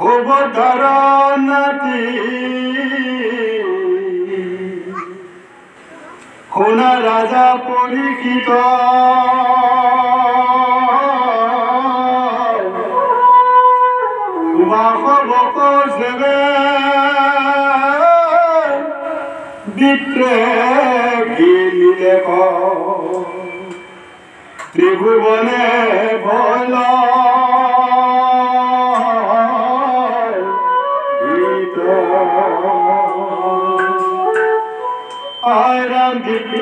হ'ব নাতি শুনা ৰাজা পৰীক্ষিত বাসবক যেবে বিত্ৰে গিলিলে ত্ৰিভুৱনে ভল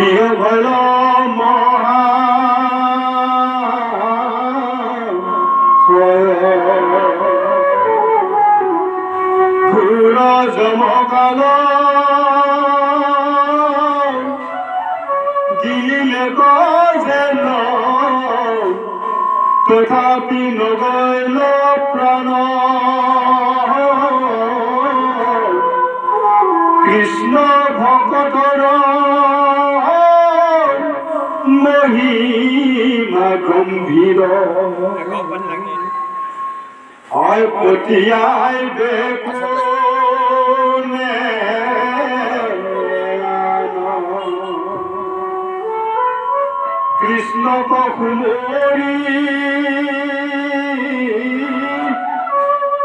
প্ৰিয় ভল মহা ঘূৰ জমকাল গিলিলে যেন তথাপি নগৈল প্ৰাণ হয় পঠিয়াই দেখোনে কৃষ্ণক সুমৰি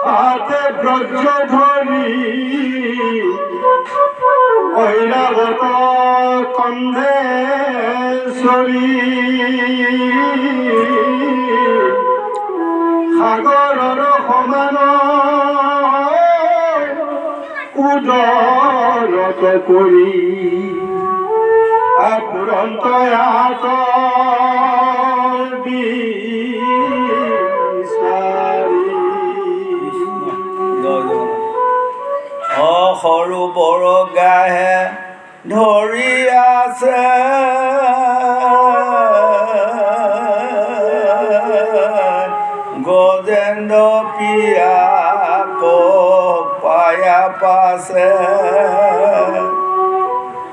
হাতে ব্ৰজ ধৰি ঐৰাৱত কন্ধে চৰি সাগৰৰ সমান উদৰত কৰি পুৰন্ত অ সৰু বৰ গাহে ধৰি আছে। গজেন্দ্ৰ পিয়া পায়া পাছে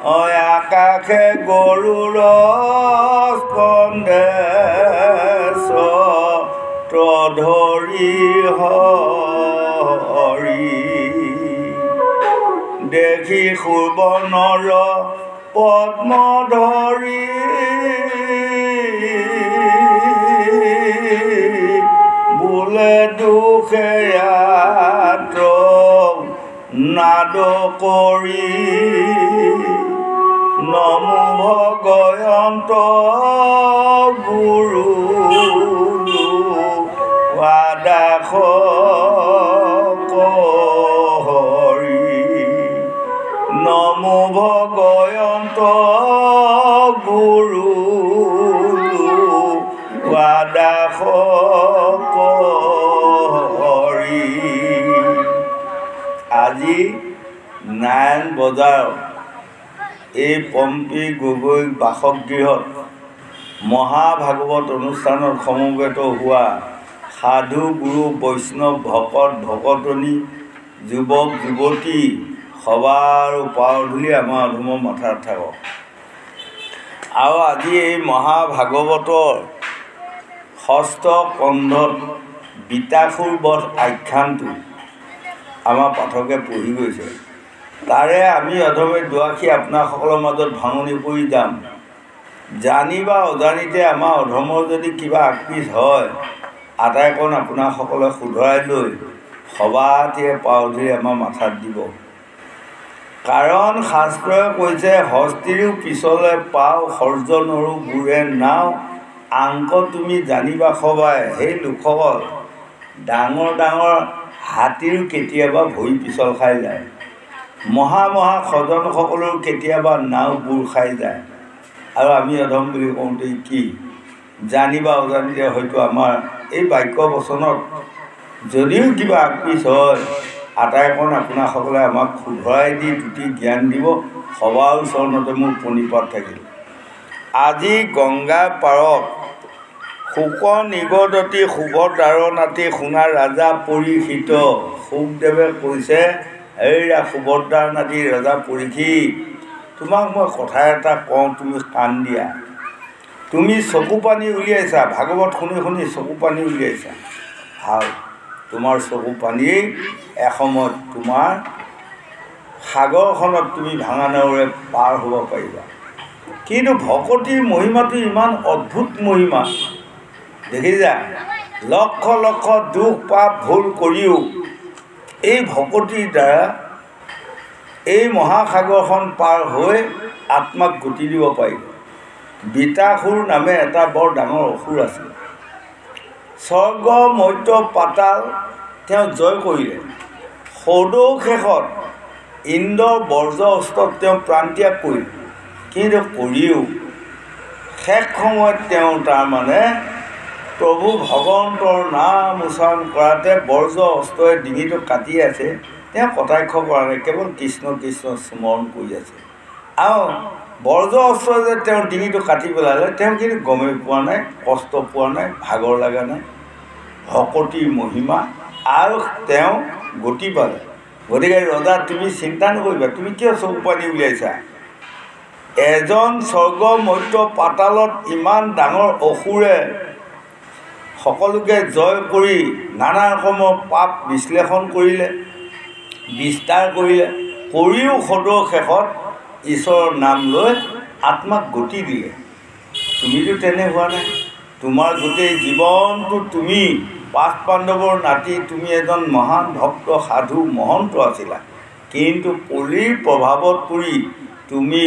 অ আকাশে গৰুৰ স্কন্ধে ধৰি হৰি দেখি সুবৰ্ণৰ পদ্ম ধৰি দুখে নাদ কৰি নমো ভগয়ন্ত গুৰু হৰি নমো ভগয়ন্ত গুৰু দাস নাৰায়ণ বজাৰ এই পম্পী গগৈ বাসগৃহত মহাভাগৱত অনুষ্ঠানত সমবেত হোৱা সাধু গুৰু বৈষ্ণৱ ভকত ভকতনী যুৱক যুৱতী সবাৰ পাৱধূলি আমাৰ অধুমৰ মাথাত থাকক। আৰু আজি এই মহাভাগৱতৰ ষষ্ঠ কন্ধত বিতাসুৰ বধ আখ্যানটো আমাৰ পাঠকে পঢ়ি গৈছে। তাৰে আমি অধমে দুৱাষী আপোনাসকলৰ মাজত ভাঙনি কৰি যাম। জানি বা অজানিতে আমাৰ অধমৰ যদি কিবা আকপিচ হয় আটাইকণ আপোনাসকলে শুধৰাই লৈ সবাতিয়ে পাৱধি আমাৰ মাথাত দিব। কাৰণ শাস্ত্ৰই কৈছে হস্তিৰো পিছলে পাও সৰ্জনৰো বুৰে নাও আংক তুমি জানিবা সবাই সেই লোকসকল ডাঙৰ ডাঙৰ হাতীৰো কেতিয়াবা ভৰি পিছল খাই যায়। মহা মহা সজনসকলেও কেতিয়াবা নাও বুৰ খাই যায়। আৰু আমি অধম বুলি কওঁতে কি জানিবা অজানিতে হয়তো আমাৰ এই বাক্য বচনত যদিও কিবা আগপিছ হয় আটাইকণ আপোনাসকলে আমাক শুধৰাই দি দুটি জ্ঞান দিব সবাৰ চৰণতে মোৰ প্ৰণিপাত থাকিল। আজি গংগা পাৰত শোক নিগদতি সুভদ্ৰাৰ নাতি সোণা ৰাজা পৰীক্ষিত। সুখদেৱে কৈছে এইয়া সুভদ্ৰাৰ নাতি ৰজা পৰীক্ষিত। তোমাক মই কথা এটা কওঁ তুমি কাণ দিয়া। তুমি চকু পানী উলিয়াইছা ভাগৱত শুনি শুনি চকু পানী উলিয়াইছা। ভাল তোমাৰ চকু পানীয়েই এসময়ত তোমাৰ সাগৰখনত তুমি ভাঙা নাৱেৰে পাৰ হ'ব পাৰিবা। কিন্তু ভকতিৰ মহিমাটো ইমান অদ্ভুত মহিমা। দেখিছা? লক্ষ লক্ষ দুখ পাপ ভুল কৰিও এই ভকতিৰ দ্বাৰা এই মহাসাগৰখন পাৰ হৈ আত্মাক গতি দিব পাৰিব বিতাসুৰ নামে এটা বৰ ডাঙৰ অসুৰ আছিল। স্বৰ্গ মধ্য পাতাল তেওঁ জয় কৰিলে। সদৌ শেষত ইন্দ্ৰৰ বৰ্জ অস্ত্ৰত তেওঁ প্ৰাণত্যাগ কৰিলে। কিন্তু কৰিও শেষ সময়ত তেওঁ তাৰমানে প্ৰভু ভগৱন্তৰ নাম উচ্চাৰণ কৰাতে বৰ্জ অস্ত্ৰই ডিঙিটো কাটি আছে। তেওঁ কটাক্ষ কৰা নাই কেৱল কৃষ্ণ কৃষ্ণ স্মৰণ কৰি আছে। আৰু বৰ্জ অস্ত্ৰ যে তেওঁৰ ডিঙিটো কাটি পেলালে তেওঁ কিন্তু গমেই পোৱা নাই কষ্ট পোৱা নাই ভাগৰ লগা নাই। ভকতিৰ মহিমা আৰু তেওঁ গতি পালে। গতিকে ৰজা তুমি চিন্তা নকৰিবা তুমি কিয় চকু পানী উলিয়াইছা? এজন স্বৰ্গ মধ্য পাতালত ইমান ডাঙৰ অসুৰে সকলোকে জয় কৰি নানা ৰকমৰ পাপ বিশ্লেষণ কৰিলে বিস্তাৰ কৰিলে কৰিও সদৌ শেষত ঈশ্বৰৰ নাম লৈ আত্মাক গতি দিলে। তুমিতো তেনে হোৱা নাই। তোমাৰ গোটেই জীৱনটো তুমি পাঁচ পাণ্ডৱৰ নাতি তুমি এজন মহান ভক্ত সাধু মহন্ত আছিলা। কিন্তু পলিৰ প্ৰভাৱত পৰি তুমি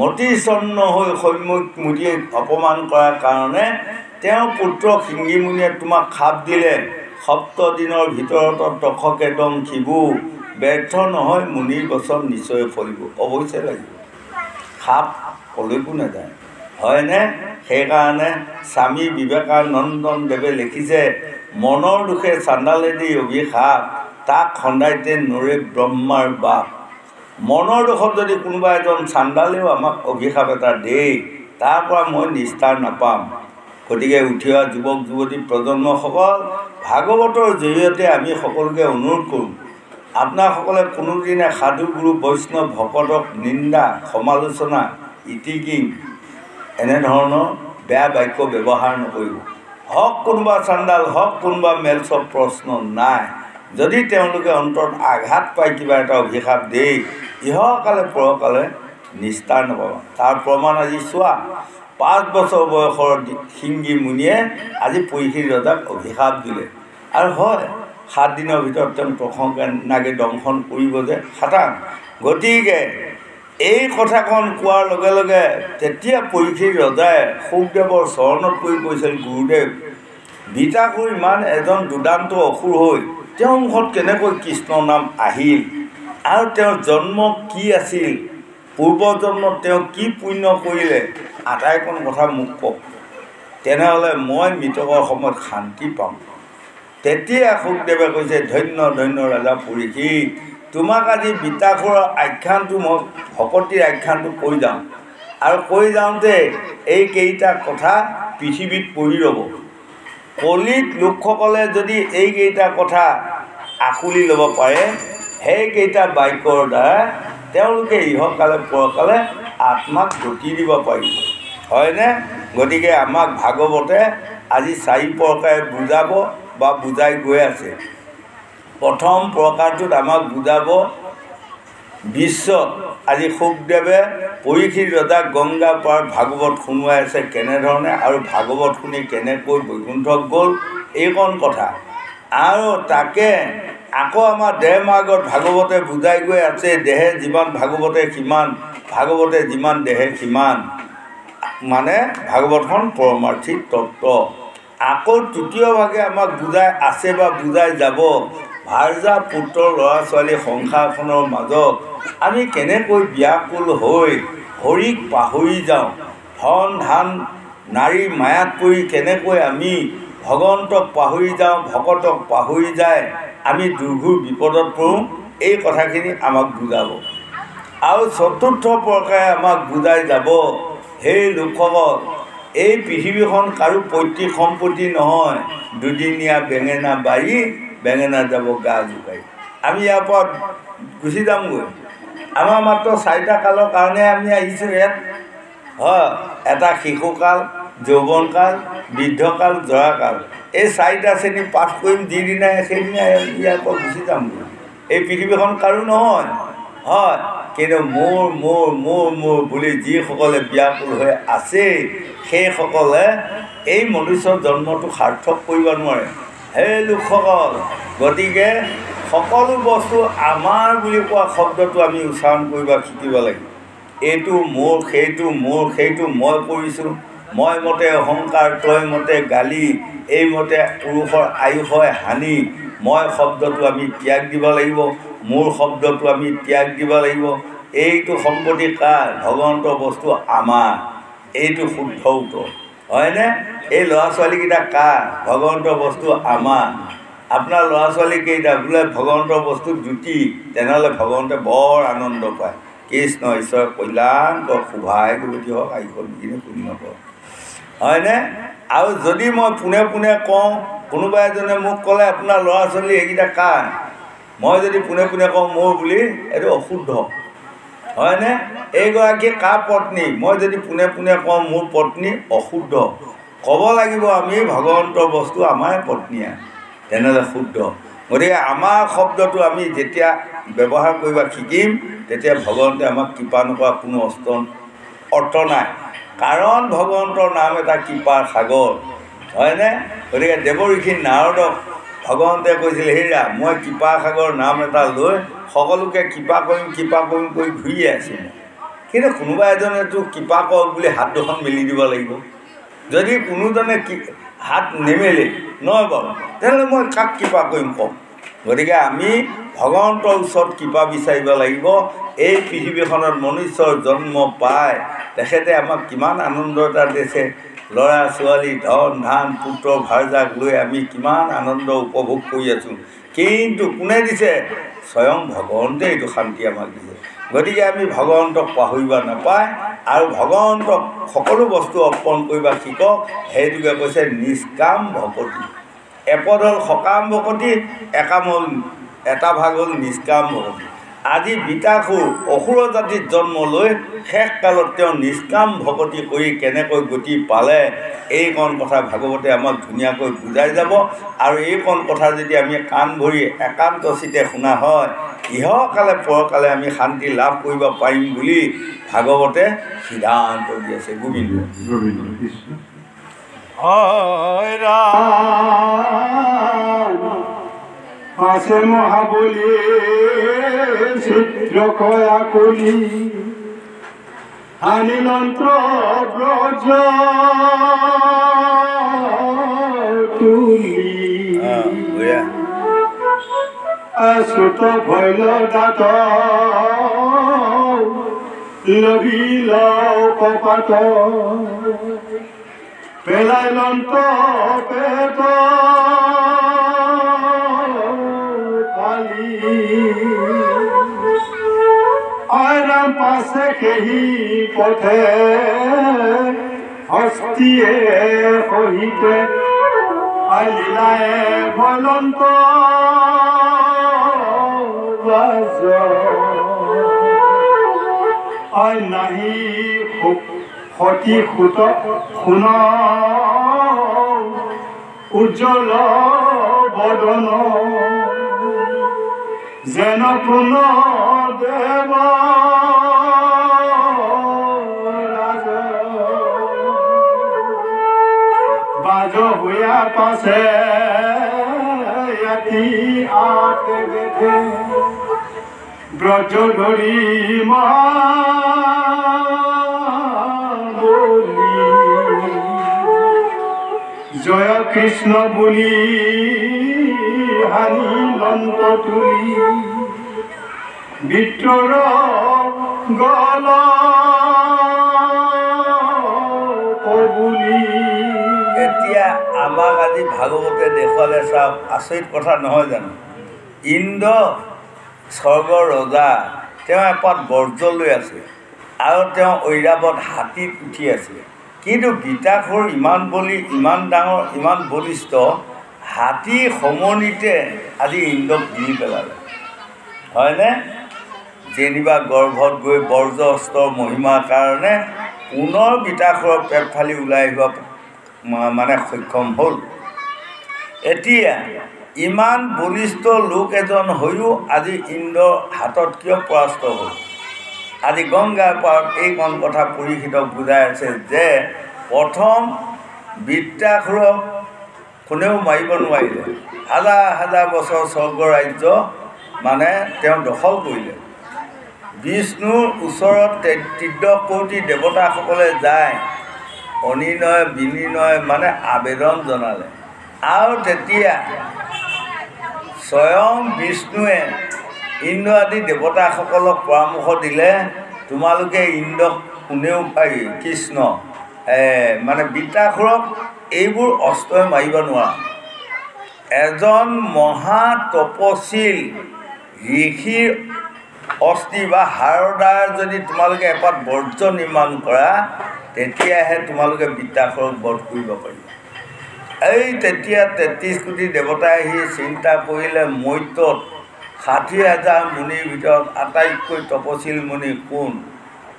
মতিচন্ন হৈ সৈম্যক মুদিয়ে অপমান কৰাৰ কাৰণে তেওঁৰ পুত্ৰ সিংগীমুনিয়ে তোমাক খাপ দিলে। সপ্ত দিনৰ ভিতৰত দশকে দম শিবু ব্যৰ্থ নহয় মুনিৰ বচন নিশ্চয় ফলিব। অৱশ্যে লাগিব। সাপ কলৈকো নাযায়। হয়নে? সেইকাৰণে স্বামী বিবেকানন্দন দেৱে লিখিছে মনৰ দুখে চান্দালেদি অভিশাপ তাক খন্দাইতে নৰে ব্ৰহ্মাৰ বাপ। মনৰ দুখত যদি কোনোবা এজন চান্দালেও আমাক অভিশাপ এটা দেই তাৰ পৰা মই নিস্তাৰ নাপাম। গতিকে উঠি অহা যুৱক যুৱতী প্ৰজন্মসকল ভাগৱতৰ জৰিয়তে আমি সকলোকে অনুৰোধ কৰোঁ আপোনাৰসকলে কোনোদিনে সাধু গুৰু বৈষ্ণৱ ভকতক নিন্দা সমালোচনা ইটিকিং এনেধৰণৰ বেয়া বাক্য ব্যৱহাৰ নকৰিব। হওক কোনোবা চান্দাল হওক কোনোবা মেলচব প্ৰশ্ন নাই যদি তেওঁলোকে অন্তৰত আঘাত পাই কিবা এটা অভিশাপ দেই ইহকালে পৰকালে নিস্তাৰ নাপাব তাৰ প্ৰমাণ আজি চোৱা পাঁচ বছৰ বয়সৰ সিংগী মুনিয়ে আজি পৰীক্ষিত ৰজাক অভিশাপ দিলে। আৰু হয় সাত দিনৰ ভিতৰত তেওঁ প্ৰশংসা নাগে দংশন কৰিব যে খাটাং গতিকে এই কথাখন কোৱাৰ লগে লগে তেতিয়া পৰীক্ষিত ৰজাই সুখদেৱৰ চৰণত পৰি কৈছিল গুৰুদেৱ বিতাসুৰ ইমান এজন দুদান্ত অসুৰ হৈ তেওঁৰ মুখত কেনেকৈ কৃষ্ণৰ নাম আহিল? আৰু তেওঁৰ জন্ম কি আছিল? পূৰ্বজন্মত তেওঁ কি পুণ্য কৰিলে? আটাইকণ কথা মোক কওক। তেনেহ'লে মই মৃতকৰ সময়ত শান্তি পাম। তেতিয়া সুখদেৱে কৈছে ধন্য ধন্য ৰজা পৰীক্ষিত তোমাক আজি বিতাসুৰৰ আখ্যানটো মই ভকতিৰ আখ্যানটো কৈ যাওঁ আৰু কৈ যাওঁতে এইকেইটা কথা পৃথিৱীত পৰি ৰ'ব। কলিত লোকসকলে যদি এইকেইটা কথা আঁকোৱালি ল'ব পাৰে সেইকেইটা বাক্যৰ দ্বাৰা তেওঁলোকে ইহকালে পৰকালে আত্মাক গতি দিব পাৰিব। হয়নে? গতিকে আমাক ভাগৱতে আজি চাৰি প্ৰকাৰে বুজাব বা বুজাই গৈ আছে। প্ৰথম প্ৰকাৰটোত আমাক বুজাব বিশ্বত আজি সুখদেৱে পৰীক্ষিত ৰজাক গংগা পাৰত ভাগৱত শুনোৱাই আছে কেনেধৰণে আৰু ভাগৱত শুনি কেনেকৈ বৈকুণ্ঠক গ'ল এইকণ কথা। আৰু তাকে আকৌ আমাৰ দেহ মাৰ্গত ভাগৱতে বুজাই গৈ আছে দেহে যিমান ভাগৱতে সিমান ভাগৱতে যিমান দেহে সিমান। মানে ভাগৱতখন পৰমাৰ্থিক তত্ত্ব। আকৌ তৃতীয়ভাগে আমাক বুজাই আছে বা বুজাই যাব ভাৰ্যা পুত্ৰ ল'ৰা ছোৱালী সংসাৰখনৰ মাজত আমি কেনেকৈ ব্যাকুল হৈ হৰিক পাহৰি যাওঁ ধন ধান নাৰী মায়াত পৰি কেনেকৈ আমি ভগৱন্তক পাহৰি যাওঁ ভকতক পাহৰি যায় আমি দুৰ্ঘুৰ বিপদত পৰোঁ এই কথাখিনি আমাক বুজাব। আৰু চতুৰ্থ প্ৰকাৰে আমাক বুজাই যাব সেই লোকসকল এই পৃথিৱীখন কাৰো পৈতৃক সম্পত্তি নহয় দুদিনীয়া বেঙেনা বাৰী বেঙেনা যাব গা জোকাৰি। আমি ইয়াৰ পৰা গুচি যামগৈ। আমাৰ মাত্ৰ চাৰিটা কালৰ কাৰণে আমি আহিছোঁ ইয়াত। হয় এটা শিশুকাল যৌৱনকাল বৃদ্ধকাল জৰাকাল। এই চাৰিটা শ্ৰেণী পাঠ কৰিম যিদিনাই সেইদিনাই ইয়াৰ পৰা গুচি যামগৈ এই পৃথিৱীখন কাৰো নহয়। হয় কিন্তু মোৰ মোৰ মোৰ মোৰ বুলি যিসকলে ব্যাকুল হৈ আছে সেইসকলে এই মনুষ্য জন্মটো সাৰ্থক কৰিব নোৱাৰে। সেই লোকসকল গতিকে সকলো বস্তু আমাৰ বুলি কোৱা শব্দটো আমি উচ্চাৰণ কৰিব শিকিব লাগিব এইটো মোৰ সেইটো মোৰ সেইটো মই কৰিছোঁ। মই মতে অহংকাৰ তই মতে গালি এইমতে পুৰুষৰ আয়ুসয় হানি। মই শব্দটো আমি ত্যাগ দিব লাগিব মোৰ শব্দটো আমি ত্যাগ দিব লাগিব। এইটো সম্পত্তি কাৰ? ভগৱন্ত বস্তু আমাৰ। এইটো শুদ্ধ উত্তৰ। হয়নে? এই ল'ৰা ছোৱালীকেইটা কাৰ? ভগৱন্ত বস্তু আমাৰ। আপোনাৰ ল'ৰা ছোৱালীকেইটা বোলে ভগৱন্তৰ বস্তু জ্যোতি তেনেহ'লে ভগৱন্তে বৰ আনন্দ পায়। কৃষ্ণ ঈশ্বৰ কল্যাণ কৰ শোভাই গতি হওক আইফল বিঘিনি পুণ্য কৰ হয়নে? আৰু যদি মই পোনে পোনে কওঁ কোনোবা এজনে মোক ক'লে আপোনাৰ ল'ৰা ছোৱালী এইকেইটা কাৰ মই যদি পোনে পোনে কওঁ মোৰ বুলি এইটো অশুদ্ধ। হয়নে? এইগৰাকী কাৰ পত্নী? মই যদি পোনে পোনে কওঁ মোৰ পত্নী অশুদ্ধ। ক'ব লাগিব আমি ভগৱন্তৰ বস্তু আমাৰ পত্নীয়ে তেনেহ'লে শুদ্ধ। গতিকে আমাৰ শব্দটো আমি যেতিয়া ব্যৱহাৰ কৰিব শিকিম তেতিয়া ভগৱন্তে আমাক কৃপা নকৰা কোনো অস্ত্ৰ অৰ্থ নাই। কাৰণ ভগৱন্তৰ নাম এটা কৃপাৰ সাগৰ হয়নে? গতিকে দেৱঋষি নাৰদক ভগৱন্তে কৈছিল হেৰা মই কৃপা সাগৰ নাম এটা লৈ সকলোকে কৃপা কৰিম কৃপা কৰিম কৰি ঘূৰিয়ে আছোঁ মই। কিন্তু কোনোবা এজনেতো কৃপা কৰক বুলি হাত দুখন মেলি দিব লাগিব। যদি কোনোজনে হাত নেমেলে নহয় বাৰু তেনেহ'লে মই কাক কৃপা কৰিম কম গতিকে আমি ভগৱন্তৰ ওচৰত কৃপা বিচাৰিব লাগিব। এই পৃথিৱীখনত মনুষ্যৰ জন্ম পাই তেখেতে আমাক কিমান আনন্দ এটা দিছে। ল'ৰা ছোৱালী ধন ধান পুত্ৰ ভাৰজাক লৈ আমি কিমান আনন্দ উপভোগ কৰি আছোঁ। কিন্তু কোনে দিছে? স্বয়ং ভগৱন্তে এইটো শান্তি আমাক দিছে। গতিকে আমি ভগৱন্তক পাহৰিব নাপায় আৰু ভগৱন্তক সকলো বস্তু অৰ্পণ কৰিব শিকক। সেইটোকে কৈছে নিষ্কাম ভকতি এপদ হ'ল সকাম ভকতি একাম হ'ল এটা ভাগ হ'ল নিষ্কাম ভকতি আজি বিতাসুৰ অসুৰ জাতিত জন্ম লৈ শেষ কালত তেওঁ নিষ্কাম ভকতি কৰি কেনেকৈ গতি পালে এইকণ কথা ভাগৱতে আমাক ধুনীয়াকৈ বুজাই যাব। আৰু এইকণ কথা যদি আমি কাণ ভৰি একান্ত চিতে শুনা হয় ইহকালে পৰকালে আমি শান্তি লাভ কৰিব পাৰিম বুলি ভাগৱতে সিদ্ধান্ত দি আছে। গোবিন্দ। আছে মহাবলী চিত্ৰ কয়া কলি আনিলন্ত্ৰ ব্ৰজ তুলি। আছুত ভৈল দাঁত লভিল কপাত পেলাই লন্ত পেট পালি। আৰাম পাছে কেহি পথে হস্তিয়ে সহিতে আলিলায় ভলন্ত বাজ। আই নাহি সু- সতি সুত শুন উজ্জ্বল বদন। যেন পুন দেৱ বাজ হুয়া পাছে ব্ৰজ ধৰি বলি জয় কৃষ্ণ বলি হানি লন্ত তুলি। বিত্ৰৰ গল আমাক আজি ভাগৱতে দেখুৱালে চাওক আচৰিত কথা নহয় জানো? ইন্দ্ৰ স্বৰ্গৰ ৰজা তেওঁ এপাত বৰ্জ লৈ আছে আৰু তেওঁ ঐৰাৱত হাতীত উঠি আছে। কিন্তু গীতাসুৰ ইমান বলি ইমান ডাঙৰ ইমান বলিষ্ঠ হাতী সমনিতে আজি ইন্দ্ৰক গিৰি পেলালে। হয়নে? যেনিবা গৰ্ভত গৈ বৰ্জ অস্ত্ৰৰ মহিমাৰ কাৰণে পুনৰ গীতাসুৰৰ পেট ফালি ওলাই আহিব মানে সক্ষম হ'ল। এতিয়া ইমান বলিষ্ঠ লোক এজন হৈও আজি ইন্দ্ৰৰ হাতত কিয় পৰাস্ত হ'ল? আজি গংগাৰ পাৰত এইখন কথা পৰীক্ষিতক বুজাই আছে যে প্ৰথম বৃত্তাসুৰক কোনেও মাৰিব নোৱাৰিলে। হাজাৰ হাজাৰ বছৰ স্বৰ্গ ৰাজ্য মানে তেওঁ দখল কৰিলে। বিষ্ণুৰ ওচৰত তে- ত্ৰিদশ কোটি দেৱতাসকলে যায় অনিনয় বিনিনয় মানে আবেদন জনালে। আৰু তেতিয়া স্বয়ং বিষ্ণুৱে ইন্দ্ৰ আদি দেৱতাসকলক পৰামৰ্শ দিলে তোমালোকে ইন্দ্ৰক কোনেও পাৰি কৃষ্ণ মানে বৃত্তাসুৰক এইবোৰ অস্ত্ৰই মাৰিব নোৱাৰা। এজন মহা তপশীল ঋষিৰ অস্থি বা হাড়ৰ দ্বাৰা যদি তোমালোকে এপাত বৰ্জ নিৰ্মাণ কৰা তেতিয়াহে তোমালোকে বৃত্তাসুৰক বধ কৰিব পাৰিবা। এই তেতিয়া তেত্ৰিছ কোটি দেৱতাই আহি চিন্তা কৰিলে মৈত্যত ষাঠি হাজাৰ মুনিৰ ভিতৰত আটাইতকৈ তপশীল মুনি কোন?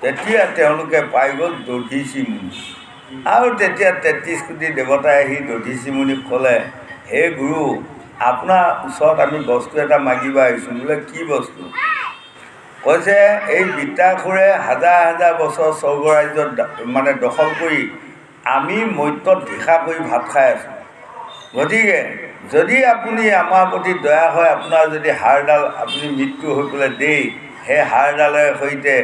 তেতিয়া তেওঁলোকে পাই গ'ল দধীচি মুনি। আৰু তেতিয়া তেত্ৰিছ কোটি দেৱতাই আহি দধীচি মুনিক ক'লে হে গুৰু আপোনাৰ ওচৰত আমি বস্তু এটা মাগিব আহিছোঁ। বোলে কি বস্তু? কৈছে এই বৃত্তাসুৰে হাজাৰ হাজাৰ বছৰ স্বৰ্গ ৰাজ্যত দ- মানে দখল কৰি আমি মৈত্যত ভিষা কৰি ভাত খাই আছোঁ। গতিকে যদি আপুনি আমাৰ প্ৰতি দয়া হয় আপোনাৰ যদি হাড়ডাল আপুনি মৃত্যু হৈ পেলাই দেই সেই হাড়ডালেৰ সৈতে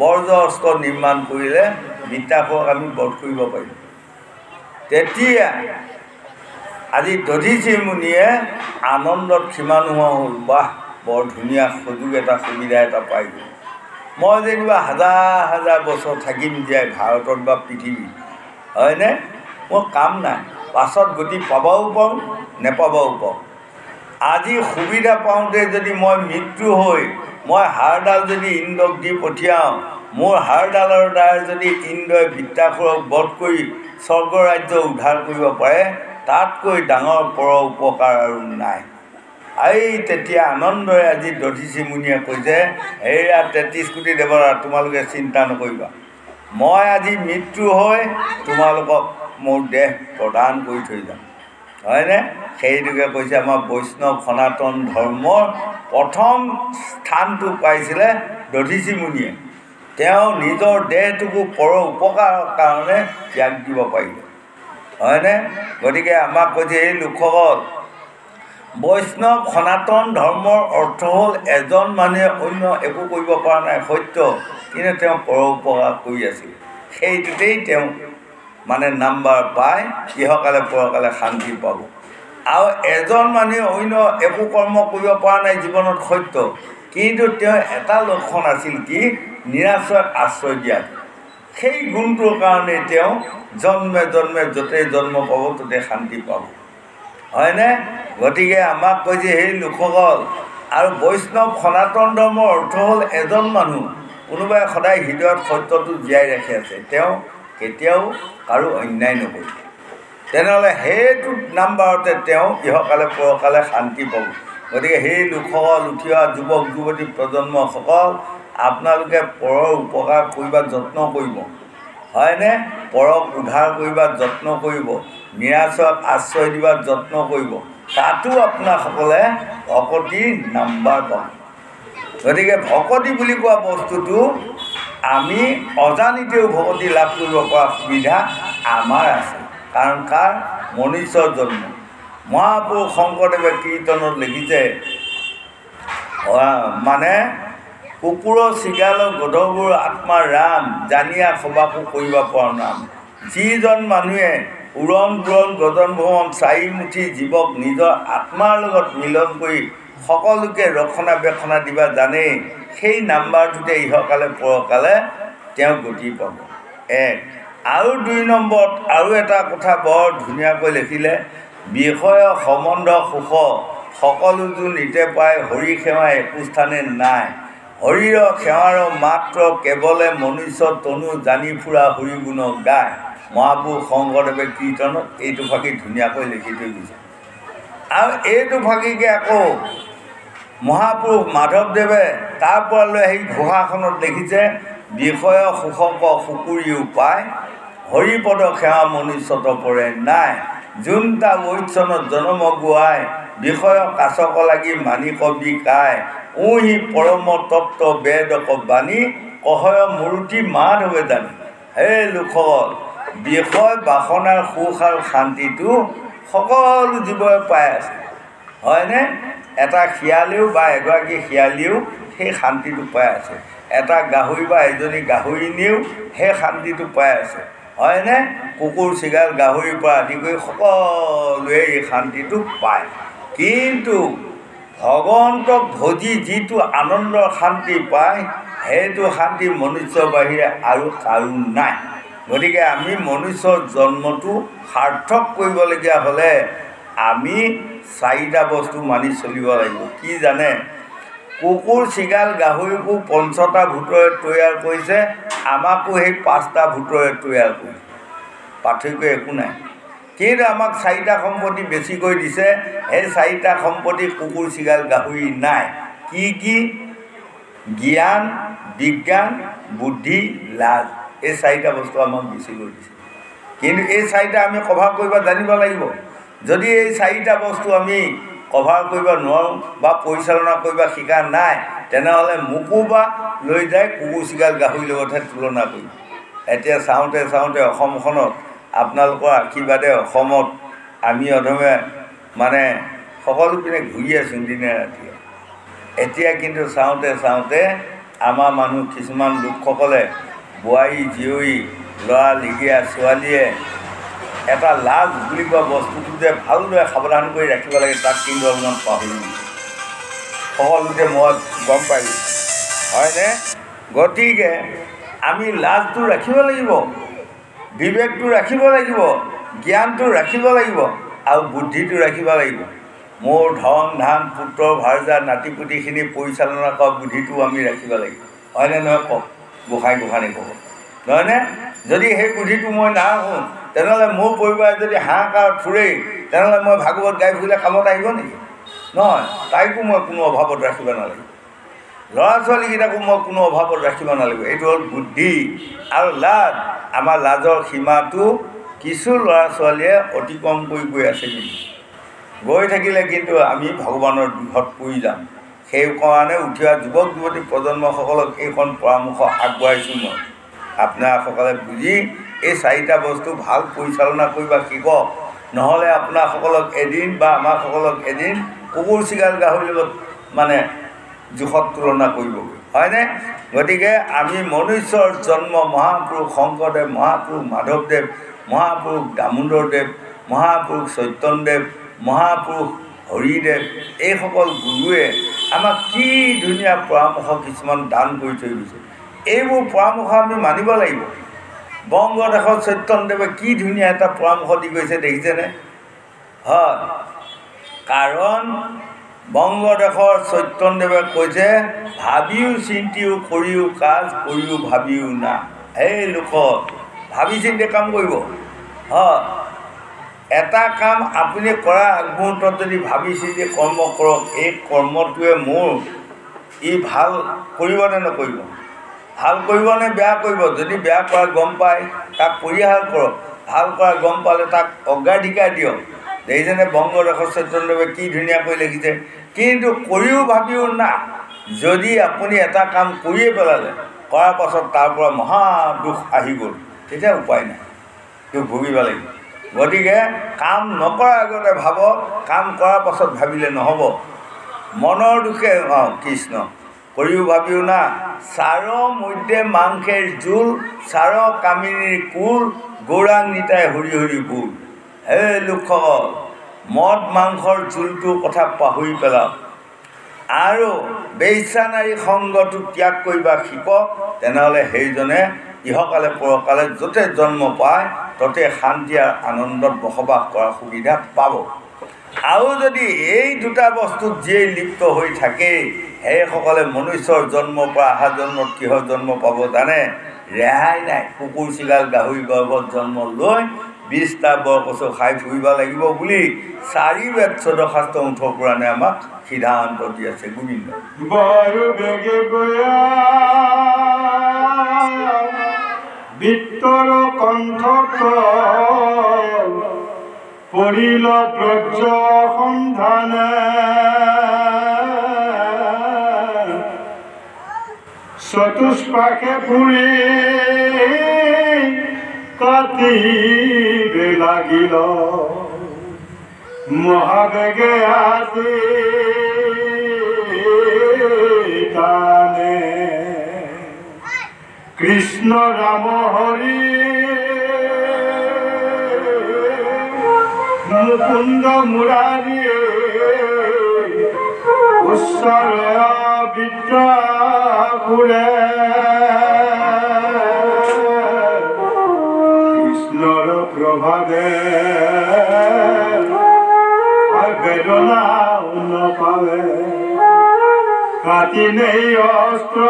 বৰ্জ অস্ত্ৰ নিৰ্মাণ কৰিলে বৃত্তাসুৰক আমি বধ কৰিব পাৰিম। তেতিয়া আজি দধীচি মুনিয়ে আনন্দত সীমা নোহোৱা হ'ল। বাহ বৰ ধুনীয়া সুযোগ এটা সুবিধা এটা পাই গ'ল মই যেনিবা হাজাৰ হাজাৰ বছৰ থাকিম জীয়াই ভাৰতত বা পৃথিৱীত হয়নে? মোৰ কাম নাই। পাছত গতি পাবও পাৰোঁ নেপাবও পাৰোঁ আজি সুবিধা পাওঁতে যদি মই মৃত্যু হৈ মই হাড়ডাল যদি ইন্দ্ৰক দি পঠিয়াওঁ মোৰ হাড়ডালৰ দ্বাৰা যদি ইন্দ্ৰই বৃত্তাসুৰক বধ কৰি স্বৰ্গ ৰাজ্য উদ্ধাৰ কৰিব পাৰে তাতকৈ ডাঙৰ পৰ উপকাৰ আৰু নাই। এই তেতিয়া আনন্দৰে আজি দধীচি মুনিয়ে কৈছে হেৰা তেত্ৰিছ কোটি দেৱতা তোমালোকে চিন্তা নকৰিবা। মই আজি মৃত্যু হৈ তোমালোকক মোৰ দেহ প্ৰদান কৰি থৈ যাম। হয়নে? সেইটোকে কৈছে আমাৰ বৈষ্ণৱ সনাতন ধৰ্মৰ প্ৰথম স্থানটো পাইছিলে দধীচি মুনিয়ে। তেওঁ নিজৰ দেহটোকো পৰ উপকাৰৰ কাৰণে ত্যাগ দিব পাৰিলে। হয়নে? গতিকে আমাক কৈছে এই লোকসকল বৈষ্ণৱ সনাতন ধৰ্মৰ অৰ্থ হ'ল এজন মানুহে অন্য একো কৰিব পৰা নাই সত্য। কিন্তু তেওঁ পৰ উপকাৰ কৰি আছিল সেইটোতেই তেওঁ মানে নাম্বাৰ পাই ইহকালে পৰকালে শান্তি পাব। আৰু এজন মানুহে অন্য একো কৰ্ম কৰিব পৰা নাই জীৱনত সত্য। কিন্তু তেওঁ এটা লক্ষণ আছিল কি? নিৰাশ্ৰয়ক আশ্ৰয় দিয়াত সেই গুণটোৰ কাৰণে তেওঁ জন্মে জন্মে য'তেই জন্ম পাব ত'তে শান্তি পাব। হয়নে? গতিকে আমাক কৈছে সেই লোকসকল আৰু বৈষ্ণৱ সনাতন ধৰ্মৰ অৰ্থ হ'ল এজন মানুহ। কোনোবাই সদায় হৃদয়ত সত্যটো জীয়াই ৰাখি আছে। তেওঁ কেতিয়াও কাৰো অন্যায় নকৰিব তেনেহ'লে সেইটো নাম্বাৰতে তেওঁ ইহকালে পৰকালে শান্তি পাব। গতিকে সেই লোকসকল উঠি অহা যুৱক যুৱতী প্ৰজন্মসকল আপোনালোকে পৰৰ উপকাৰ কৰিবাৰ যত্ন কৰিব। হয়নে? পৰক উদ্ধাৰ কৰিবাৰ যত্ন কৰিব। নিৰাশ্ৰয়ক আশ্ৰয় দিবাৰ যত্ন কৰিব। তাতো আপোনাৰসকলে ভকতি নাম্বাৰ পাব। গতিকে ভকতি বুলি কোৱা বস্তুটো আমি অজানিতেও ভকতি লাভ কৰিব পৰা সুবিধা আমাৰ আছে। কাৰণ কাৰ? মনুষ্যৰ জন্ম। মহাপুৰুষ শংকৰদেৱে কীৰ্তনত লিখিছে মানে কুকুৰৰ চিগালৰ গধবোৰ আত্মা ৰাম জানিয়া সবাকো কৰিব পৰা নাম। যিজন মানুহে উৰণ বুৰণ গজন ভ্ৰমণ চাৰিমুঠি জীৱক নিজৰ আত্মাৰ লগত মিলন কৰি সকলোকে ৰক্ষণাবেক্ষণা দিবা জানেই। সেই নাম্বাৰটোতে ইহকালে পৰকালে তেওঁ গতি পাব। এক। আৰু দুই নম্বৰত আৰু এটা কথা বৰ ধুনীয়াকৈ লিখিলে বিষয় সম্বন্ধ সুখ সকলো যোন নিতে পায় হৰি সেৱা একো স্থানে নাই। হৰিৰ সেৱাৰ মাত্ৰ কেৱলে মনুষ্য তনু জানি ফুৰা হৰি গুণ গায়। মহাপুৰুষ শংকৰদেৱে কীৰ্তনত এইটো ফাঁকি ধুনীয়াকৈ লিখি থৈ গৈছে। আৰু এইটো ফাঁকিকে আকৌ মহাপুৰুষ মাধৱদেৱে তাৰ পৰা লৈ আহি ঘোষাখনত লিখিছে বিষয় সুখক সুকুৰিও পায় হৰিপদ সেৱা মনুষ্যত পৰে নাই যোন তা ঐচনত জনম গোৱাই বিষয় কাছক লাগি মানি কবি কাই উহি পৰম তত্ত্ব বেদক বাণী কহয় মূৰ্তি মাধৱে জানি হে লোকসকল বিষয় বাসনাৰ সুখ আৰু শান্তিটো সকলো জীৱই পাই আছে। হয়নে? এটা শিয়ালেও বা এগৰাকী শিয়ালীয়েও সেই শান্তিটো পাই আছে। এটা গাহৰি বা এজনী গাহৰিনীয়েও সেই শান্তিটো পাই আছে। হয়নে? কুকুৰ চিগাল গাহৰিৰ পৰা আদি কৰি সকলোৱে এই শান্তিটো পায়। কিন্তু ভগৱন্তক ভজি যিটো আনন্দৰ শান্তি পায় সেইটো শান্তি মনুষ্যৰ বাহিৰে আৰু কাৰো নাই। গতিকে আমি মনুষ্যৰ জন্মটো সাৰ্থক কৰিবলগীয়া হ'লে আমি চাৰিটা বস্তু মানি চলিব লাগিব। কি জানে? কুকুৰ চিগাল গাহৰিকো পঞ্চটা ভূতৰে তৈয়াৰ কৰিছে আমাকো সেই পাঁচটা ভূতৰে তৈয়াৰ কৰিছে পাৰ্থক্য একো নাই। কিন্তু আমাক চাৰিটা সম্পত্তি বেছিকৈ দিছে সেই চাৰিটা সম্পত্তি কুকুৰ চিগাল গাহৰি নাই। কি কি? জ্ঞান বিজ্ঞান বুদ্ধি লাজ। এই চাৰিটা বস্তু আমাক বেছিকৈ দিছে। কিন্তু এই চাৰিটা আমি কভাৰ কৰিব জানিব লাগিব। যদি এই চাৰিটা বস্তু আমি কভাৰ কৰিব নোৱাৰোঁ বা পৰিচালনা কৰিব শিকা নাই তেনেহ'লে মোকো বা লৈ যায় কুকুৰ চিগাল গাহৰিৰ লগতহে তুলনা কৰিব এতিয়া চাওঁতে চাওঁতে অসমখনত আপোনালোকৰ আশীৰ্বাদে অসমত আমি অধমে মানে সকলো পিনে ঘূৰি আছোঁ দিনে ৰাতিয়ে। এতিয়া কিন্তু চাওঁতে চাওঁতে আমাৰ মানুহ কিছুমান লোকসকলে বোৱাৰী জীয়ৰী ল'ৰা লিগীয়া ছোৱালীয়ে এটা লাজ বুলি কোৱা বস্তুটো যে ভালদৰে সাৱধান কৰি ৰাখিব লাগে তাক কিন্তু অলপমান পাহৰি সকলোকে মই গম পাইছোঁ। হয়নে? গতিকে আমি লাজটো ৰাখিব লাগিব বিবেকটো ৰাখিব লাগিব জ্ঞানটো ৰাখিব লাগিব আৰু বুদ্ধিটো ৰাখিব লাগিব। মোৰ ধন ধান পুত্ৰ ভাৰ্যা নাতি পুতিখিনি পৰিচালনা কৰা বুদ্ধিটো আমি ৰাখিব লাগিব। হয়নে নহয় কওক? গোসাঁই গোসাঁনী ক'ব। নহয়নে? যদি সেই বুদ্ধিটো মই নাৰাখোঁ তেনেহ'লে মোৰ পৰিবাৰে যদি হাহাকাৰ ফুৰেই তেনেহ'লে মই ভাগৱত গাই ফুৰিলে কামত আহিব নেকি? নহয় তাইকো মই কোনো অভাৱত ৰাখিব নালাগিব। ল'ৰা ছোৱালীকেইটাকো মই কোনো অভাৱত ৰাখিব নালাগিব। এইটো হ'ল বুদ্ধি। আৰু লাজ আমাৰ লাজৰ সীমাটো কিছু ল'ৰা ছোৱালীয়ে অতিক্ৰম কৰি গৈ আছে কিন্তু। গৈ থাকিলে কিন্তু আমি ভগৱানৰ দুখত পৰি যাম। সেই কাৰণে উঠি অহা যুৱক যুৱতী প্ৰজন্মসকলক এইখন পৰামৰ্শ আগবঢ়াইছোঁ মই। আপোনাৰসকলে বুজি এই চাৰিটা বস্তু ভাল পৰিচালনা কৰিব শিকক নহ'লে আপোনাৰসকলক এদিন বা আমাৰসকলক এদিন কুকুৰ চিগাল গাহৰিৰ লগত মানে জোখত তুলনা কৰিবগৈ। হয়নে? গতিকে আমি মনুষ্যৰ জন্ম মহাপুৰুষ শংকৰদেৱ মহাপুৰুষ মাধৱদেৱ মহাপুৰুষ দামোদৰদেৱ মহাপুৰুষ চৈতন্যদেৱ মহাপুৰুষ হৰিদেৱ এইসকল গুৰুৱে আমাক কি ধুনীয়া পৰামৰ্শ কিছুমান দান কৰি থৈ গৈছে। এইবোৰ পৰামৰ্শ আমি মানিব লাগিব। বংগদেশৰ চৈতন্যদেৱে কি ধুনীয়া এটা পৰামৰ্শ দি গৈছে দেখিছেনে? হয়। কাৰণ বংগদেশৰ চৈতন্যদেৱে কৈছে ভাবিও চিন্তিও কৰিও কাজ কৰিও ভাবিও না। এই লোক ভাবি চিন্তি কাম কৰিব। হয়। এটা কাম আপুনি কৰা আগমুহূৰ্তত যদি ভাবি চিন্তি কৰ্ম কৰক এই কৰ্মটোৱে মোৰ ই ভাল কৰিবনে নকৰিব? ভাল কৰিবনে বেয়া কৰিব? যদি বেয়া কৰা গম পায় তাক পৰিহাৰ কৰক। ভাল কৰা গম পালে তাক অগ্ৰাধিকাৰ দিয়ক। দেখিছেনে বংগদেশৰ চৈতন্যদেৱে কি ধুনীয়াকৈ লিখিছে? কিন্তু কৰিও ভাবিও না। যদি আপুনি এটা কাম কৰিয়ে পেলালে কৰাৰ পাছত তাৰ পৰা মহা দুখ আহি গ'ল। তেতিয়া উপায় নাই। দুখ ভুগিব লাগিব। গতিকে কাম নকৰাৰ আগতে ভাবক কাম কৰাৰ পাছত ভাবিলে নহ'ব। মনৰ দুখে অঁ কৃষ্ণ। কৰিও ভাবিও না। চাৰ মধ্যে মাংসেৰ জোল চাৰ কামিনীৰ কোৰ গৌৰাং নিতাই হৰি হৰি বুল হে লোকসকল মদ মাংসৰ জোলটোৰ কথা পাহৰি পেলাওক আৰু বেইচা নাৰী সংগটো ত্যাগ কৰিব শিকক তেনেহ'লে সেইজনে ইহকালে পৰকালে য'তে জন্ম পায় ততে শান্তি আৰু আনন্দত বসবাস কৰাৰ সুবিধা পাব। আৰু যদি এই দুটা বস্তুত যিয়েই লিপ্ত হৈ থাকে সেইসকলে মনুষ্যৰ জন্মৰ পৰা অহা জন্মত কিহৰ জন্ম পাব জানে? ৰেহাই নাই। কুকুৰ চিগাল গাহৰি গৰ্ভত জন্ম লৈ বিছটা বৰকচু খাই ফুৰিব লাগিব বুলি চাৰি বেদ চদশাস্ত্ৰ ওঠৰ পুৰাণে আমাক সিদ্ধান্ত দি আছে গোবিন্দ। বায়ু বেগে গয়া বিত্তৰ কণ্ঠত পৰিল ব্ৰজ সন্ধানে। চতুষ্পাশে ফুৰি কাটিবে লাগিল। মহাবেগে আজি তানে কৃষ্ণ ৰাম হৰি মুকুন্দ মুৰাৰী উচ্চৰয় বিদ্যা ফুৰে কৃষ্ণৰ প্ৰভাৱে বেদনা নপাবে কাটি নেই অস্ত্ৰ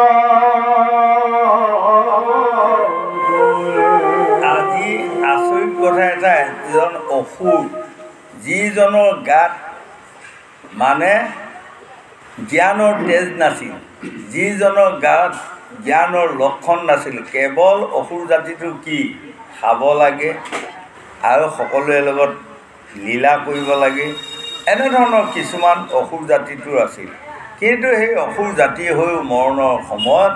এজন অসুৰ যিজনৰ গাত মানে জ্ঞানৰ তেজ নাছিল যিজনৰ গাত জ্ঞানৰ লক্ষণ নাছিল কেৱল অসুৰ জাতিটো কি খাব লাগে আৰু সকলোৰে লগত লীলা কৰিব লাগে এনেধৰণৰ কিছুমান অসুৰ জাতিটোৰ আছিল। কিন্তু সেই অসুৰ জাতি হৈও মৰণৰ সময়ত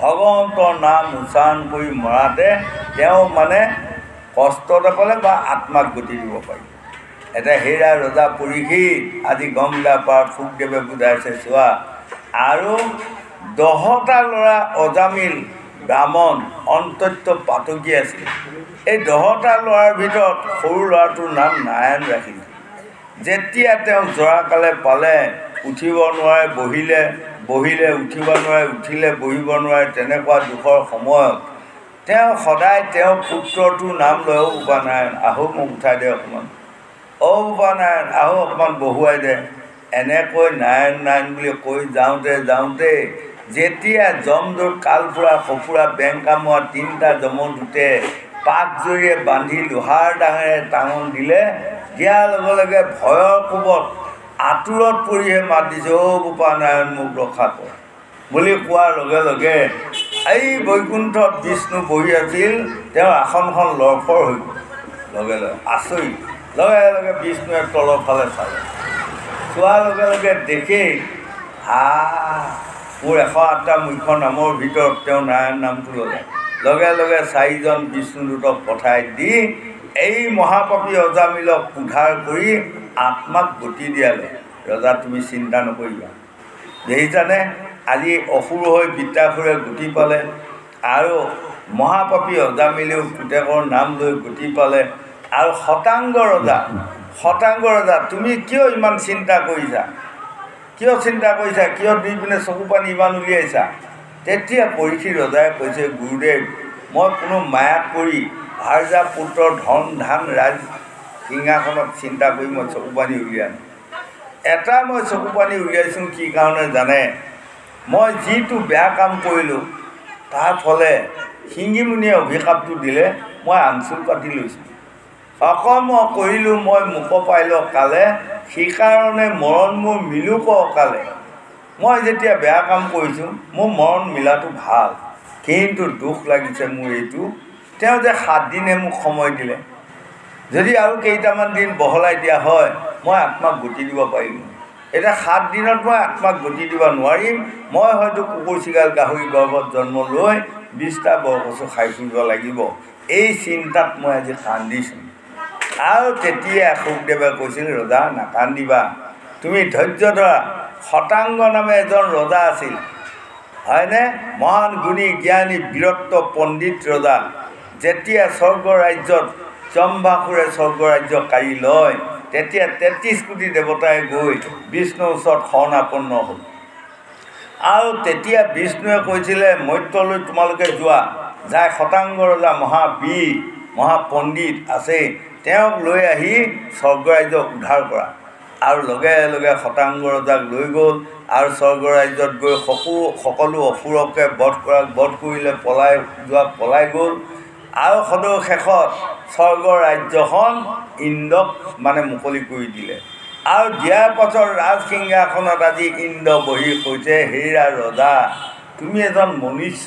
ভগৱন্তৰ নাম উচ্চাৰণ কৰি মৰাতে তেওঁ মানে কষ্ট নাপালে বা আত্মাক গতি দিব পাৰি। এতিয়া হেৰা ৰজা পৰীক্ষিত আজি গংগা পাৰত শুকদেৱে বুজাইছে চোৱা আৰু দহটা ল'ৰা অজামিল ব্ৰাহ্মণ অন্তত্য পাতকী আছিল এই দহটা ল'ৰাৰ ভিতৰত সৰু ল'ৰাটোৰ নাম নাৰায়ণ ৰাখিছিল যেতিয়া তেওঁ জৰাকালে পালে উঠিব নোৱাৰে বহিলে বহিলে উঠিব নোৱাৰে উঠিলে বহিব নোৱাৰে তেনেকুৱা দুখৰ সময়ত তেওঁ সদায় তেওঁ পুত্ৰটোৰ নাম লৈ অ' উপানাৰায়ণ আহো মোক উঠাই দে অকণমান। অ' উপানাৰায়ণ আহো অকণমান বহুৱাই দে। এনেকৈ নাৰায়ণ নাৰায়ণ বুলি কৈ যাওঁতে যাওঁতে যেতিয়া জমদূৰ কালফুৰা সফুৰা বেং কামোৱা তিনিটা জমদূতে পাক জৰিয়ে বান্ধি লোহাৰ ডাঙেৰে টাঙন দিলে দিয়াৰ লগে লগে ভয়ৰ কোবত আঁতোৰত পৰিহে মাত দিছে অ' বোপা নাৰায়ণ মোক ৰক্ষা কৰ। বুলি কোৱাৰ লগে লগে এই বৈকুণ্ঠত বিষ্ণু বহি আছিল তেওঁৰ আসনখন লৰফৰ হৈ গ'ল। লগে লগে আচৰিত লগে লগে বিষ্ণুৱে তলৰ ফালে চালে। চোৱাৰ লগে লগে দেখেই হা মোৰ এশ আঠটা মুখ্য নামৰ ভিতৰত তেওঁ নাৰায়ণ নামটো ল'লে। লগে লগে চাৰিজন বিষ্ণুদূতক পঠাই দি এই মহাপাপী অজামিলক উদ্ধাৰ কৰি আত্মাক গতি দিয়ালে। ৰজা তুমি চিন্তা নকৰিবা। দেখিছানে? আজি অসুৰ হৈ বিদ্যাসুৰে গতি পালে আৰু মহাপাপী অজামিলেও পুতেকৰ নাম লৈ গতি পালে আৰু শতাংগ ৰজা শতাংগ ৰজা তুমি কিয় ইমান চিন্তা কৰিছা? কিয় চিন্তা কৰিছা? কিয় দুই পিনে চকু পানী ইমান উলিয়াইছা? তেতিয়া পৰীক্ষী ৰজাই কৈছে গুৰুদেৱ মই কোনো মায়াত পৰি ভাৰ্যা পুত্ৰৰ ধন ধান ৰাজ সিংহাসনত চিন্তা কৰি মই চকু পানী উলিয়াম। এটা মই চকু পানী উলিয়াইছোঁ কি কাৰণে জানে? মই যিটো বেয়া কাম কৰিলোঁ তাৰ ফলে শিঙিমুনিয়ে অভিশাপটো দিলে মই আঞ্চল পাতি লৈছোঁ। অকৰ্ম কৰিলোঁ মই মুখ পাইল কালে সেইকাৰণে মৰণ মোৰ মিলোক অকালে মই যেতিয়া বেয়া কাম কৰিছোঁ মোৰ মৰণ মিলাটো ভাল কিন্তু দুখ লাগিছে মোৰ এইটো। তেওঁ যে সাতদিনে মোক সময় দিলে। যদি আৰু কেইটামান দিন বহলাই দিয়া হয় মই আত্মাক গতি দিব পাৰিলোঁ। এতিয়া সাত দিনত মই আত্মাক গতি দিব নোৱাৰিম। মই হয়তো কুকুৰ চিগাল গাহৰি গৰ্ভত জন্ম লৈ বিছটা বৰকচু খাই ফুৰিব লাগিব। এই চিন্তাত মই আজি কান্দিছোঁ। আৰু তেতিয়া সুখদেৱে কৈছিল ৰজা নাকান্দিবা। তুমি ধৈৰ্য ধৰা। শতাংগ নামে এজন ৰজা আছিল। হয়নে? মহান গুণী জ্ঞানী বীৰত্ব পণ্ডিত ৰজা। যেতিয়া স্বৰ্গ ৰাজ্যত জম্বাসুৰে স্বৰ্গ ৰাজ্য কাঢ়ি লয় তেতিয়া তেত্ৰিছ কোটি দেৱতাই গৈ বিষ্ণুৰ ওচৰত শৰণাপন্ন হ'ল। আৰু তেতিয়া বিষ্ণুৱে কৈছিলে মৈত্যলৈ তোমালোকে যোৱা। যাই শতাংগ ৰজা মহাবীৰ মহাপণ্ডিত আছে তেওঁক লৈ আহি স্বৰ্গ ৰাজ্যক উদ্ধাৰ কৰা। আৰু লগে লগে শতাংগ ৰজাক লৈ গ'ল আৰু স্বৰ্গ ৰাজ্যত গৈ সকলো সকলো অসুৰকে বধ কৰা বধ কৰিলে পলাই যোৱা পলাই গ'ল। আৰু সদৌ শেষত স্বৰ্গ ৰাজ্যখন ইন্দ্ৰক মানে মুকলি কৰি দিলে। আৰু দিয়াৰ পাছত ৰাজসিংহাসনত আজি ইন্দ্ৰ বহি কৈছে হেৰা ৰজা তুমি এজন মনুষ্য।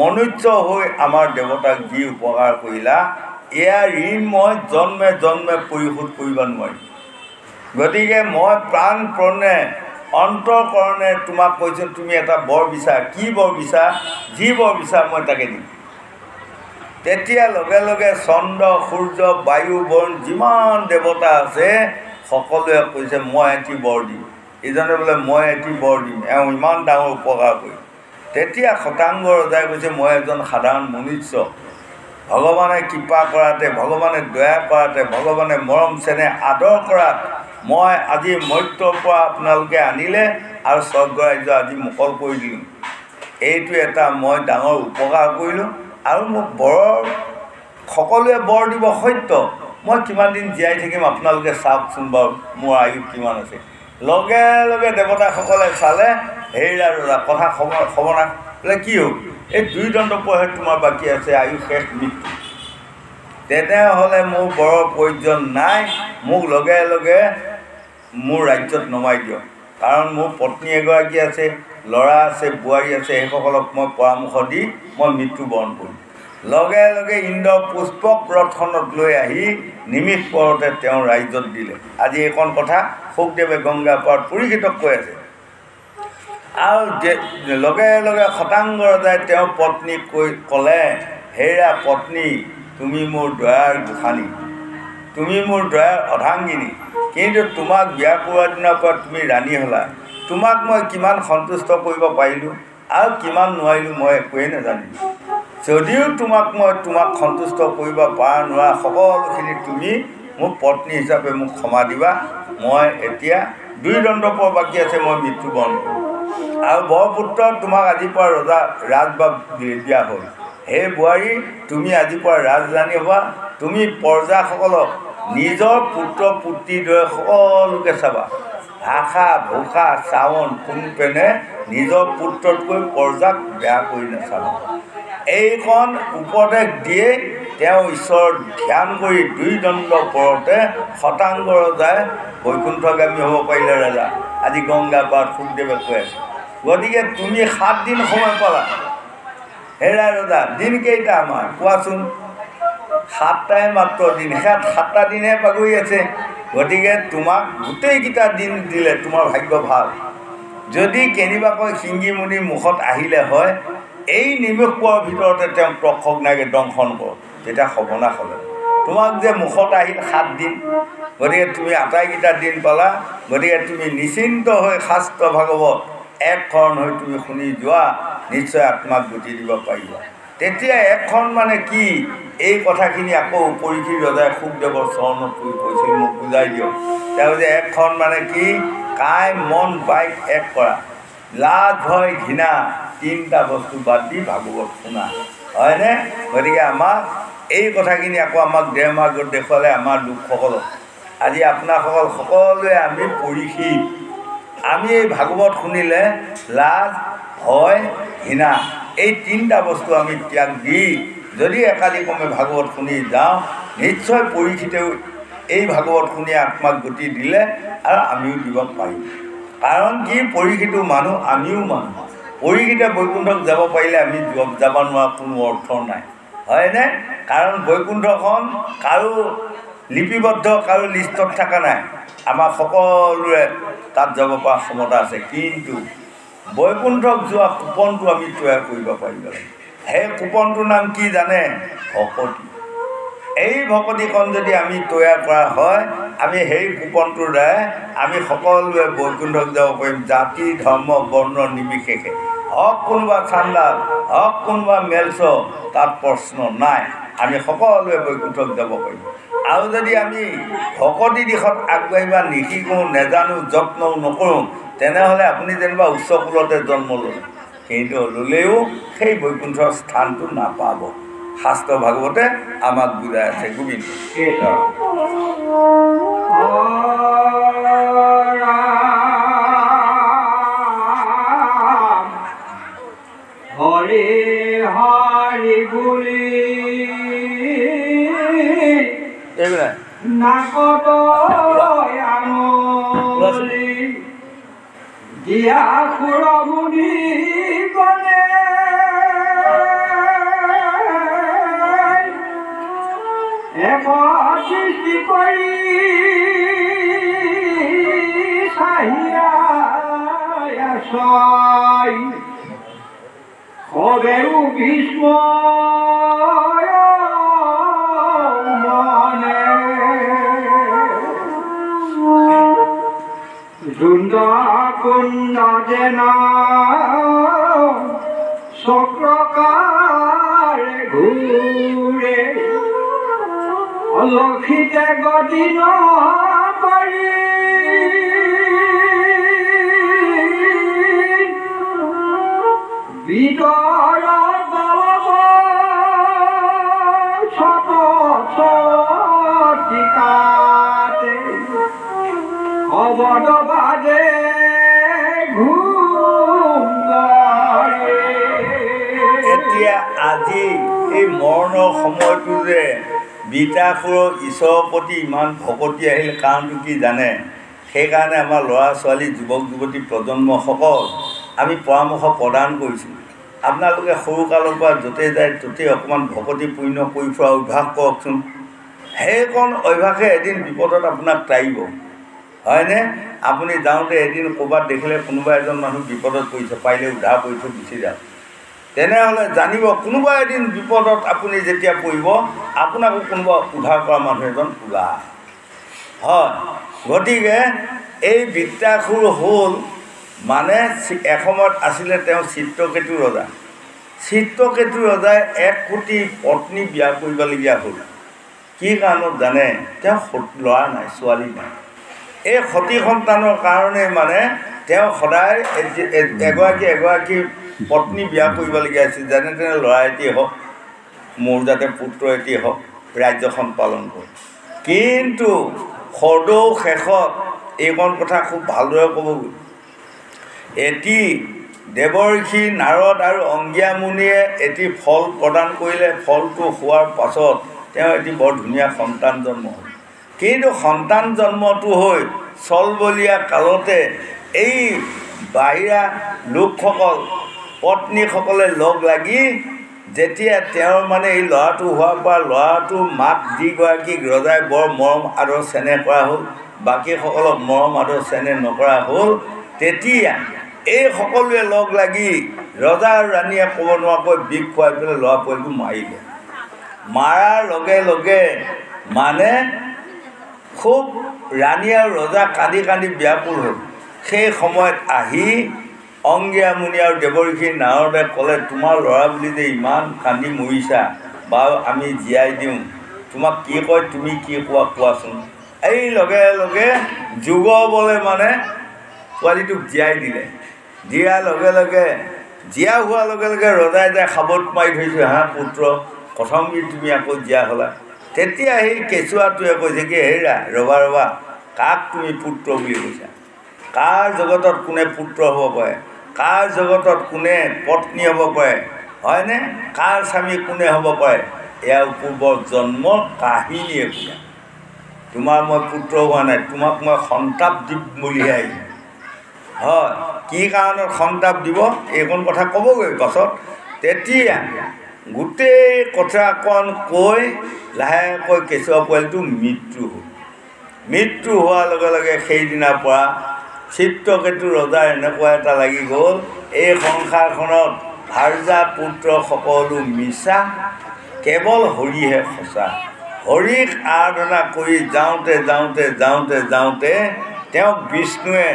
মনুষ্য হৈ আমাৰ দেৱতাক যি উপকাৰ কৰিলা এয়া ঋণ মই জন্মে জন্মে পৰিশোধ কৰিব নোৱাৰিম। গতিকে মই প্ৰাণপণে অন্তৰকৰণে তোমাক কৈছোঁ তুমি এটা বৰ বিচাৰ। কি বৰ বিচাৰ? যি বৰ বিচাৰ মই তাকে দিম। তেতিয়া লগে লগে চন্দ্ৰ সূৰ্য বায়ু বৰুণ যিমান দেৱতা আছে সকলোৱে কৈছে মই এটি বৰ দিম। ইজনে বোলে মই এটি বৰ দিম। এওঁ ইমান ডাঙৰ উপকাৰ কৰিম তেতিয়া শতাংগ ৰজাই কৈছে মই এজন সাধাৰণ মনুষ্য। ভগৱানে কৃপা কৰাতে ভগৱানে দয়া কৰাতে ভগৱানে মৰম চেনেহ আদৰ কৰাত মই আজি মৰ্ত্যৰ পৰা আপোনালোকে আনিলে আৰু স্বৰ্গ ৰাজ্য আজি মুকল কৰি দিলোঁ। এইটো এটা মই ডাঙৰ উপকাৰ কৰিলোঁ। আৰু মোক বৰৰ সকলোৱে বৰ দিব সত্য। মই কিমান দিন জীয়াই থাকিম আপোনালোকে চাওকচোন বাৰু মোৰ আয়ুস কিমান আছে লগে লগে দেৱতাসকলে চালে হেৰা ৰজা কথা খবৰ নাই। বোলে কি হ'ল? এই দুই দণ্ড পঢ়ে তোমাৰ বাকী আছে আয়ুস শেষ মৃত্যু। তেনেহ'লে মোৰ বৰৰ প্ৰয়োজন নাই মোক লগে লগে মোৰ ৰাজ্যত নমাই দিয়ক। কাৰণ মোৰ পত্নী এগৰাকী আছে ল'ৰা আছে বোৱাৰী আছে সেইসকলক মই পৰামৰ্শ দি মই মৃত্যুবৰণ কৰিম। লগে লগে ইন্দ্ৰ পুষ্পক ৰথখনত লৈ আহি নিমিষ পৰতে তেওঁ ৰাজ্যত দিলে। আজি এইখন কথা শুকদেৱে গংগা পাৰত পৰীক্ষিতক কৈ আছে। আৰু লগে লগে শতাংগ ৰজাই তেওঁৰ পত্নীক কৈ ক'লে হেৰা পত্নী তুমি মোৰ দয়াৰ গোসানী। তুমি মোৰ দয়াৰ অৰ্ধাংগিনী কিন্তু তোমাক বিয়া কৰোৱাৰ দিনৰ পৰা তুমি ৰাণী হ'লা। তোমাক মই কিমান সন্তুষ্ট কৰিব পাৰিলোঁ আৰু কিমান নোৱাৰিলোঁ মই একোৱেই নাজানিলোঁ। যদিও তোমাক মই তোমাক সন্তুষ্ট কৰিব পৰা নোৱাৰা সকলোখিনি তুমি মোৰ পত্নী হিচাপে মোক ক্ষমা দিবা। মই এতিয়া দুই দণ্ডপৰ বাকী আছে মই মৃত্যুবৰণ কৰোঁ। আৰু বৰপুত্ৰ তোমাক আজিৰ পৰা ৰজা ৰাজবাব দিয়া হ'ল। হে বোৱাৰী তুমি আজিৰ পৰা ৰাজৰাণী হ'বা। তুমি প্ৰজাসকলক নিজৰ পুত্ৰ পুত্ৰীৰ দৰে সকলোকে চাবা। ভাষা ভূষা চাৱন কোনপেনে নিজৰ পুত্ৰতকৈ প্ৰজাক বেয়া কৰি নাচাবা এইখন উপদেশ দিয়ে তেওঁ ঈশ্বৰৰ ধ্যান কৰি দুই দণ্ড পৰতে শতাংগ ৰজাই বৈকুণ্ঠগামী হ'ব পাৰিলে ৰজা। আজি গংগা পাৰত সুখদেৱে কৈ আছে। গতিকে তুমি সাতদিন সময় পালা। হেৰা ৰজা দিন কেইটা আমাৰ? কোৱাচোন। সাতটাই মাত্ৰ দিন। সেয়াত সাতটা দিনহে বাগৰি আছে। গতিকে তোমাক গোটেইকেইটা দিন দিলে তোমাৰ ভাগ্য ভাল। যদি কেনিবাকৈ শিংগীমুনি মুখত আহিলে হয় এই নিমিষ পোৱাৰ ভিতৰতে তক্ষক নাগে দংশন কৰ তেতিয়া সৰ্বনাশ হ'লে। তোমাক যে মুখত আহিল সাত দিন গতিকে তুমি আটাইকেইটা দিন পালা গতিকে তুমি নিশ্চিন্ত হৈ শাস্ত্ৰ ভাগৱত একখন হৈ তুমি শুনি যোৱা নিশ্চয় আত্মাক গতি দিব পাৰিবা। তেতিয়া এখন মানে কি এই কথাখিনি আকৌ পৰীক্ষিত ৰজাই সুখদেৱৰ চৰণত পৰি কৈছিল মোক বুজাই দিয়ক। তেওঁ যে একখন মানে কি কাই মন বাইক এক কৰা লাজ ভয় ঘৃণা তিনিটা বস্তু বাদ দি ভাগৱত শুনা। হয়নে? গতিকে আমাক এই কথাখিনি আকৌ আমাক দেহ মাৰ্গত দেখুৱালে আমাৰ লোকসকলক আজি আপোনাসকল সকলোৱে আমি পৰীক্ষিত আমি এই ভাগৱত শুনিলে লাজ ভয় ঘৃণা এই তিনিটা বস্তু আমি ত্যাগ দি যদি একাধিক্ৰমে ভাগৱত শুনি যাওঁ নিশ্চয় পৰীক্ষিতেও এই ভাগৱত শুনি আত্মাক গতি দিলে আৰু আমিও দিব পাৰিম। কাৰণ কি পৰীক্ষিতো মানুহ আমিও মানুহ। পৰীক্ষিতে বৈকুণ্ঠক যাব পাৰিলে আমি যাব নোৱাৰা কোনো অৰ্থ নাই। হয়নে? কাৰণ বৈকুণ্ঠখন কাৰো লিপিবদ্ধ কাৰো লিষ্টত থকা নাই। আমাৰ সকলোৰে তাত যাব পৰা ক্ষমতা আছে। কিন্তু বৈকুণ্ঠক যোৱা কুপনটো আমি তৈয়াৰ কৰিব পাৰিব লাগে সেই কুপনটোৰ নাম কি জানে? ভকতি। এই ভকতিকণ যদি আমি তৈয়াৰ কৰা হয় আমি সেই কুপনটোৰ দ্বাৰাই আমি সকলোৱে বৈকুণ্ঠক যাব পাৰিম। জাতি ধৰ্ম বৰ্ণ নিৰ্বিশেষে। হওক কোনোবা চান্দাল হওক কোনোবা মেলচ তাত প্ৰশ্ন নাই। আমি সকলোৱে বৈকুণ্ঠক যাব পাৰিম। আৰু যদি আমি ভকতি দিশত আগবাঢ়িবা নিশিকোঁ নেজানো যত্নও নকৰোঁ তেনেহ'লে আপুনি যেনিবা উচ্চ কুলতে জন্ম ল'লে কিন্তু ল'লেও সেই বৈকুণ্ঠৰ স্থানটো নাপাব। শাস্ত্ৰ ভাগৱতে আমাক বুজাই আছে গোবিন্দ। হরে হরি বুলি এইবিলাক। নাকত ইয়া খুরমুনি কনে এমন সৃষ্টি করি সাহিয়া আশাই হবে ভীষ্ম মনে? কুণ্ড যেন চক্ৰকাৰে ঘূৰে অলক্ষিতে গতি নকৰি ভিতৰত গলব ছত ছটিকাতে অবদ বাজে এতিয়া আজি এই মৰণৰ সময়টো যে বিতাসুৰৰ ঈশ্বৰৰ প্ৰতি ইমান ভকতি আহিল কাৰণটো কি জানে? সেইকাৰণে আমাৰ ল'ৰা ছোৱালী যুৱক যুৱতী প্ৰজন্মসকল আমি পৰামৰ্শ প্ৰদান কৰিছোঁ। আপোনালোকে সৰুকালৰ পৰা য'তেই যায় ত'তেই অকণমান ভকতি পূৰ্ণ কৰি ফুৰা অভ্যাস কৰকচোন। সেইকণ অভ্যাসে এদিন বিপদত আপোনাক টাৰিব হয়নে? আপুনি যাওঁতে এদিন ক'ৰবাত দেখিলে কোনোবা এজন মানুহ বিপদত পৰিছে পাৰিলে উদ্ধাৰ কৰি থৈ গুচি যাওক। তেনেহ'লে জানিব কোনোবা এদিন বিপদত আপুনি যেতিয়া পৰিব আপোনাকো কোনোবা উদ্ধাৰ কৰা মানুহ এজন ওলায় হয় গতিকে এই বিদ্যাসুৰ হ'ল মানে এসময়ত আছিলে তেওঁ চিত্ৰকেতু ৰজা। চিত্ৰকেতু ৰজাই এক কোটি পত্নী বিয়া কৰিবলগীয়া হ'ল। কি কাৰণত জানে? তেওঁ ল'ৰা নাই ছোৱালী নাই। এই সতী সন্তানৰ কাৰণে মানে তেওঁ সদায় এগৰাকী এগৰাকী পত্নী বিয়া কৰিবলগীয়া আছিল যেনে তেনে ল'ৰা এটি হওক মোৰ যাতে পুত্ৰ এটি হওক ৰাজ্যখন পালন কৰোঁ কিন্তু সদৌ শেষত এইকণ কথা খুব ভালদৰে ক'ব এটি দেৱৰ্ষি নাৰদ আৰু অংগীয়া মুনিয়ে এটি ফল প্ৰদান কৰিলে। ফলটো খোৱাৰ পাছত তেওঁ এটি বৰ ধুনীয়া সন্তান জন্ম হ'ল। কিন্তু সন্তান জন্মটো হৈ চলবলীয়া কালতে। এই বাহিৰা লোকসকল পত্নীসকলে লগ লাগি যেতিয়া তেওঁৰ মানে এই ল'ৰাটো হোৱাৰ পৰা ল'ৰাটো মাক যিগৰাকীক ৰজাই বৰ মৰম আদৰ চেনেহ কৰা হ'ল বাকীসকলক মৰম আদৰ চেনেহ নকৰা হ'ল তেতিয়া এই সকলোৱে লগ লাগি ৰজা আৰু ৰাণীয়ে ক'ব নোৱাৰাকৈ বিষ খুৱাই পেলাই ল'ৰা পোৱালিটো মাৰিলে। মাৰাৰ লগে লগে মানে খুব ৰাণী আৰু ৰজা কান্দি কান্দি ব্যাকুল হ'ল। সেই সময়ত আহি অংগীয়া মুনি আৰু দেৱৰ্ষি নাৰদে ক'লে তোমাৰ ল'ৰা বুলি যে ইমান কান্দি মৰিছা বাৰু আমি জীয়াই দিওঁ। তোমাক কি কয় তুমি কি কোৱা কোৱাচোন? এই লগে লগে যুগ বলে মানে পোৱালিটোক জীয়াই দিলে। দিয়াৰ লগে লগে জীয়া হোৱাৰ লগে লগে ৰজাই যে সাবত মাৰি ধৰিছোঁ হা পুত্ৰ প্ৰথম তুমি আকৌ জীয়া হ'লা। তেতিয়া সেই কেঁচুৱাটোৱে কৈছে কি হেৰা ৰবা ৰবা কাক তুমি পুত্ৰ বুলি কৈছা? কাৰ জগতত কোনে পুত্ৰ হ'ব পাৰে? কাৰ জগতত কোনে পত্নী হ'ব পাৰে? হয়নে? কাৰ স্বামী কোনে হ'ব পাৰে? এয়া পূৰ্বৰ জন্ম কাহিনীয়ে কোনে তোমাৰ মই পুত্ৰ হোৱা নাই তোমাক মই সন্তাপ দিম বুলিহে আহিছোঁ। হয় কি কাৰণত সন্তাপ দিব? এইকণ কথা ক'বগৈ পাছত তেতিয়া গোটেই কথাকণ কৈ লাহেকৈ কেঁচুৱা পোৱালিটো মৃত্যু হ'ল। মৃত্যু হোৱাৰ লগে লগে সেইদিনাৰ পৰা চিত্ৰকেতু ৰজাৰ এনেকুৱা এটা লাগি গ'ল এই সংসাৰখনত ভাৰ্যা পুত্ৰ সকলো মিছা কেৱল হৰিহে সঁচা। হৰিক আৰাধনা কৰি যাওঁতে যাওঁতে যাওঁতে যাওঁতে তেওঁক বিষ্ণুৱে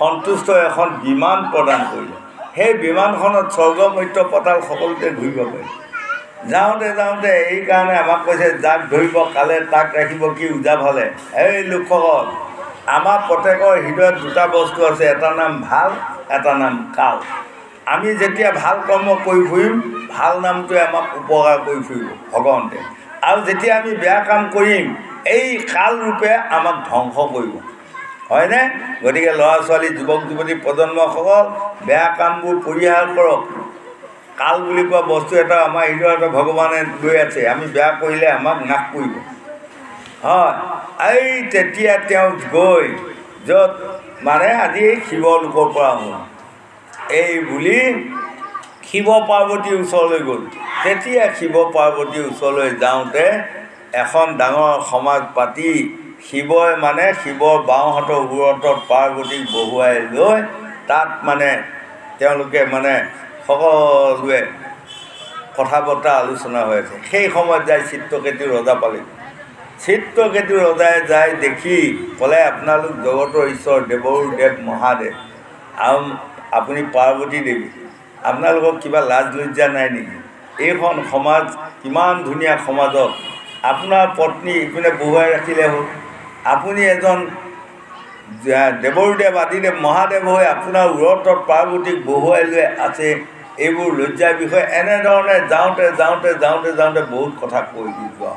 সন্তুষ্ট এখন বিমান প্ৰদান কৰিলে। সেই বিমানখনত স্বৰ্গ মৈত্ৰ পতাল সকলোতে ঘূৰিব পাৰি যাওঁতে যাওঁতে এইকাৰণে আমাক কৈছে যাক ধৰিব কালে তাক ৰাখিব কি ওজা ভালে? এই লোকসকল আমাৰ প্ৰত্যেকৰ হৃদয়ত দুটা বস্তু আছে এটা নাম ভাল এটা নাম কাল। আমি যেতিয়া ভাল কৰ্ম কৰি ফুৰিম ভাল নামটোৱে আমাক উপকাৰ কৰি ফুৰিব ভগৱন্তে। আৰু যেতিয়া আমি বেয়া কাম কৰিম এই কাল ৰূপে আমাক ধ্বংস কৰিব। হয়নে? গতিকে ল'ৰা ছোৱালী যুৱক যুৱতী প্ৰজন্মসকল বেয়া কামবোৰ পৰিহাৰ কৰক। কাল বুলি কোৱা বস্তু এটা আমাৰ হৃদয়ত ভগৱানে লৈ আছে। আমি বেয়া কৰিলে আমাক নাশ কৰিব। হয় এই তেতিয়া তেওঁ গৈ য'ত মানে আজি এই শিৱ লোকৰ পৰা হ'ল এই বুলি শিৱ পাৰ্বতীৰ ওচৰলৈ গ'ল। তেতিয়া শিৱ পাৰ্বতীৰ ওচৰলৈ যাওঁতে এখন ডাঙৰ সমাজ পাতি শিৱই মানে শিৱৰ বাওঁহাতৰ উৰতত পাৰ্বতীক বহুৱাই লৈ তাত মানে তেওঁলোকে মানে সকলোৱে কথা বতৰা আলোচনা হৈ আছে। সেই সময়ত যাই চিত্ৰকেতু ৰজা পালে। চিত্ৰকেতু ৰজাই যাই দেখি ক'লে আপোনালোক জগতৰ ঈশ্বৰ দেৱৰ দেৱ মহাদেৱ। আৰু আপুনি পাৰ্বতী দেৱী। আপোনালোকৰ কিবা লাজ লজ্জা নাই নেকি? এইখন সমাজ কিমান ধুনীয়া সমাজত। আপোনাৰ পত্নী ইপিনে বহুৱাই ৰাখিলে হ'ল। আপুনি এজন দেৱৰ দেৱ আদিদেৱ মহাদেৱ হৈ আপোনাৰ উৰতত পাৰ্বতীক বহুৱাই লৈ আছে। এইবোৰ লজ্জাৰ বিষয়ে এনেধৰণে যাওঁতে যাওঁতে যাওঁতে যাওঁতে বহুত কথা কৈ দি যোৱা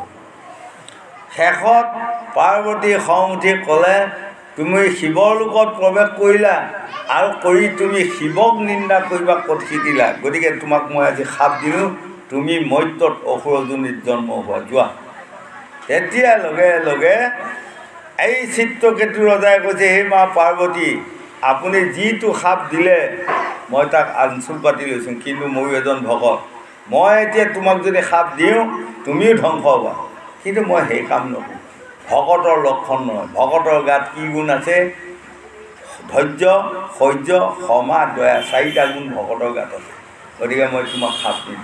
শেষত পাৰ্বতী খং উঠি ক'লে তুমি শিৱৰ লোকত প্ৰৱেশ কৰিলা আৰু কৰি তুমি শিৱক নিন্দা কৰিবা ক'ত শিকিলা? গতিকে তোমাক মই আজি সাপ দিলোঁ তুমি মত্যত অসুৰজনীত জন্ম হোৱা। যোৱা। তেতিয়া লগে লগে এই চিত্ৰকেতু ৰজাই কৈছে হে মা পাৰ্বতী আপুনি যিটো সাপ দিলে মই তাক আঞ্চল পাতি লৈছোঁ কিন্তু ময়ো এজন ভকত। মই এতিয়া তোমাক যদি সাপ দিওঁ তুমিও ধ্বংস হ'বা। কিন্তু মই সেই কাম নকৰোঁ। ভকতৰ লক্ষণ নহয়। ভকতৰ গাত কি গুণ আছে? ধৈৰ্য সহ্য ক্ষমা দয়া চাৰিটা গুণ ভকতৰ গাত আছে। গতিকে মই তোমাক সাপ দিম।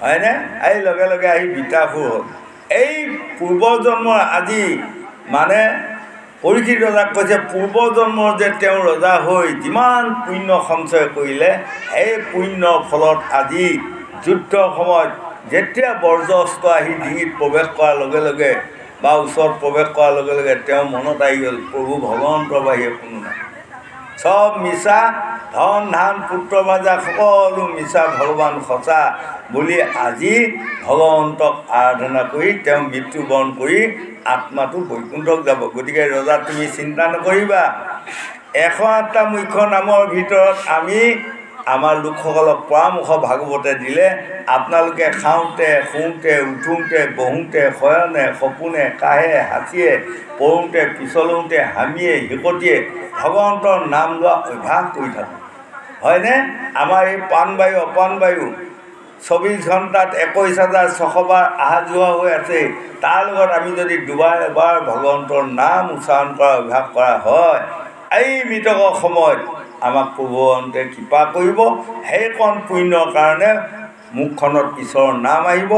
হয়নে? এই লগে লগে আহি বিতাসুৰ হ'ল। এই পূৰ্বজন্মৰ আজি মানে পৰীক্ষিত ৰজাক কৈছে পূৰ্বজন্মৰ যে তেওঁ ৰজা হৈ যিমান পুণ্য সঞ্চয় কৰিলে সেই পুণ্যৰ ফলত আজি যুদ্ধৰ সময়ত যেতিয়া বৰ্জস্ত্ৰ আহি ডিঙিত প্ৰৱেশ কৰাৰ লগে লগে বা ওচৰত প্ৰৱেশ কৰাৰ লগে লগে তেওঁ মনত আহি গ'ল প্ৰভু ভগৱন্তৰ বাহিৰে কোনো নাই চব মিছা ধন ধান পুত্ৰ বাজা সকলো মিছা ভগৱান সঁচা বুলি আজি ভগৱন্তক আৰাধনা কৰি তেওঁ মৃত্যুবৰণ কৰি আত্মাটো বৈকুণ্ঠক যাব। গতিকে ৰজা তুমি চিন্তা নকৰিবা। এশ আঠটা মুখ্য নামৰ ভিতৰত আমি আমাৰ লোকসকলক পৰামৰ্শ ভাগৱতে দিলে আপোনালোকে খাওঁতে শুওঁতে উঠোঁতে বহোঁতে শয়নে সপোনে কাহে হাঁচিয়ে পৰোঁতে পিছলোঁতে হামিয়ে হিকটিয়ে ভগৱন্তৰ নাম লোৱা অভ্যাস কৰি থাকোঁ। হয়নে? আমাৰ এই প্ৰাণবায়ু অপানবায়ু চৌবিছ ঘণ্টাত একৈছ হাজাৰ ছশবাৰ অহা যোৱা হৈ আছে। তাৰ লগত আমি যদি দুবাৰ এবাৰ ভগৱন্তৰ নাম উচ্চাৰণ কৰা অভ্যাস কৰা হয় এই মৃতকৰ সময়ত আমাক প্ৰভুৱন্তে কৃপা কৰিব। সেইকণ পুণ্যৰ কাৰণে মুখখনত ঈশ্বৰৰ নাম আহিব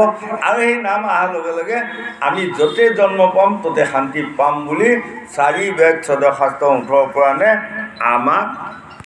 আৰু সেই নাম অহাৰ লগে লগে আমি য'তে জন্ম পাম ত'তে শান্তি পাম বুলি চাৰি বেদ চদশাস্ত্ৰ ওঠৰৰ পৰা নে আমাক